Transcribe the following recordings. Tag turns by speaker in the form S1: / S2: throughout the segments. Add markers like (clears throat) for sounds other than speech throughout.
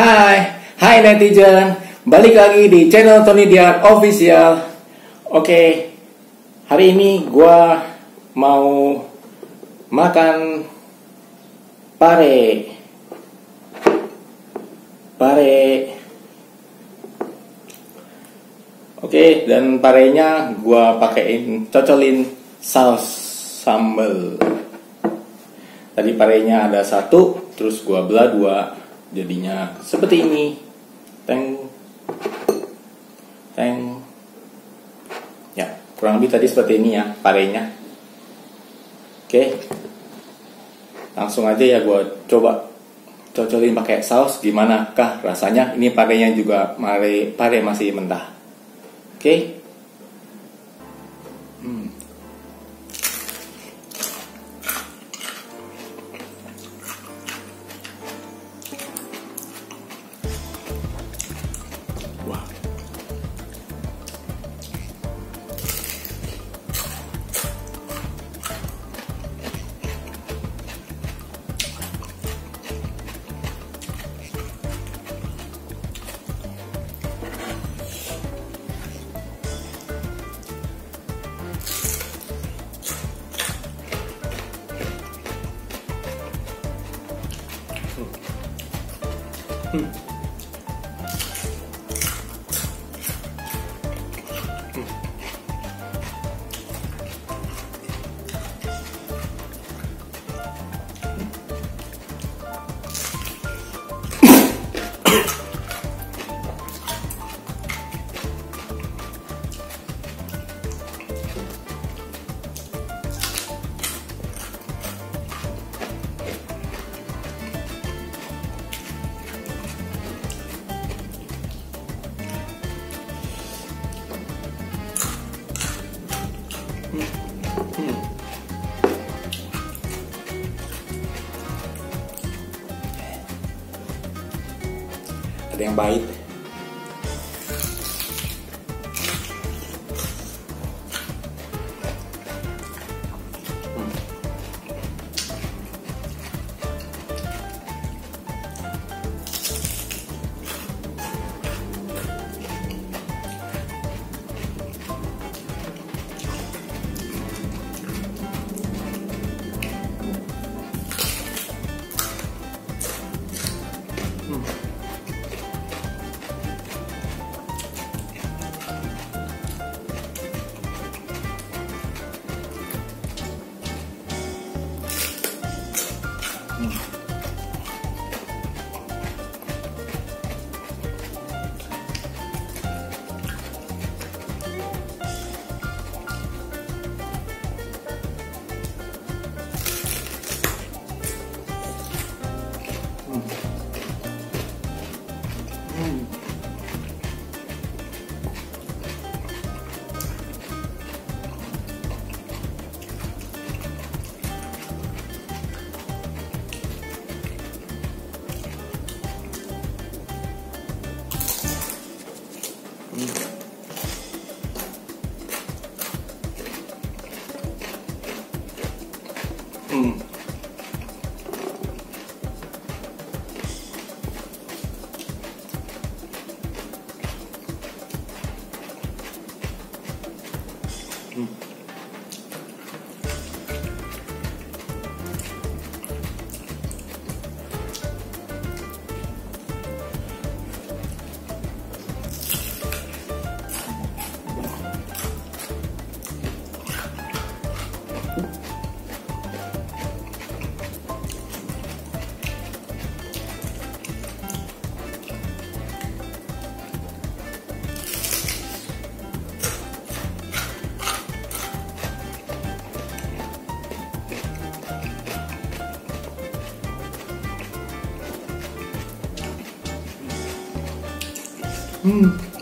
S1: Hai, hai netizen, balik lagi di channel Tony Diar Official. Oke, hari ini gua mau makan pare, pare. Oke, dan parenya gua pakein cocolin saus sambal. Tadi parenya ada satu, terus gua belah dua, jadinya seperti ini. Teng, teng. Ya, kurang lebih tadi seperti ini ya parenya. Oke, langsung aja ya gua coba cocolin pakai saus gimana kah rasanya. Ini parenya juga pare pare masih mentah. Oke. 哼 Yang baik. Hmm. Hmm.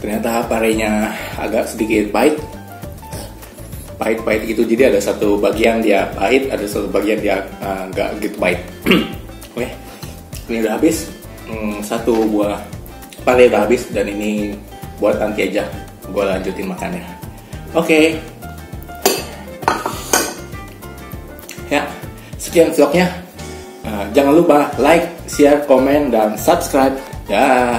S1: Ternyata parenya agak sedikit pahit. Pahit-pahit gitu, jadi ada satu bagian dia pahit, ada satu bagian dia uh, nggak gitu pahit. (clears throat) Oke, ini udah habis. Hmm, satu buah pare udah habis dan ini buat nanti aja. Gue lanjutin makannya. Oke. Ya, sekian vlognya. Uh, jangan lupa like, share, komen, dan subscribe. Ya.